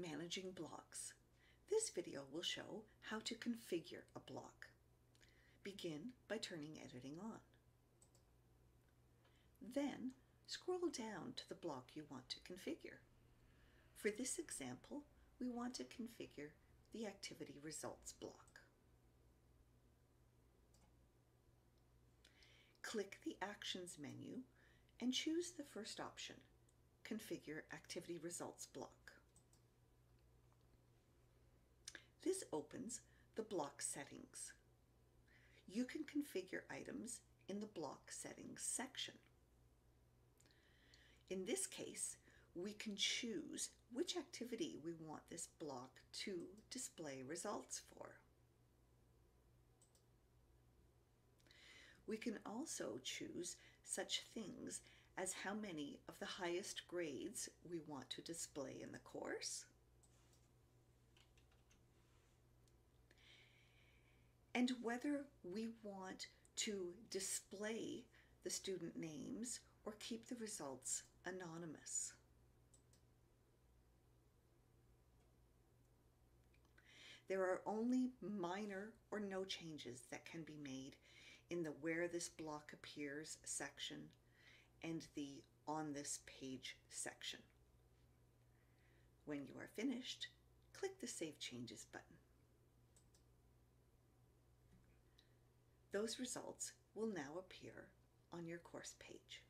Managing blocks. This video will show how to configure a block. Begin by turning editing on. Then scroll down to the block you want to configure. For this example, we want to configure the activity results block. Click the Actions menu and choose the first option, Configure Activity Results block. This opens the block settings. You can configure items in the block settings section. In this case, we can choose which activity we want this block to display results for. We can also choose such things as how many of the highest grades we want to display in the course, and whether we want to display the student names or keep the results anonymous. There are only minor or no changes that can be made in the Where This Block Appears section and the On This Page section. When you are finished, click the Save Changes button. Those results will now appear on your course page.